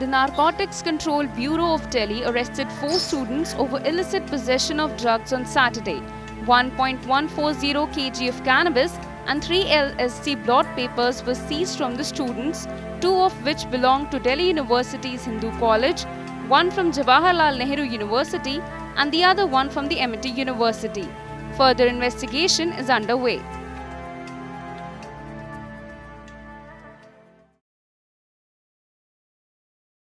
The Narcotics Control Bureau of Delhi arrested four students over illicit possession of drugs on Saturday. 1.140 kg of cannabis and 3 LSD blot papers were seized from the students, two of which belong to Delhi University's Hindu College, one from Jawaharlal Nehru University and the other one from the Amity University. Further investigation is underway.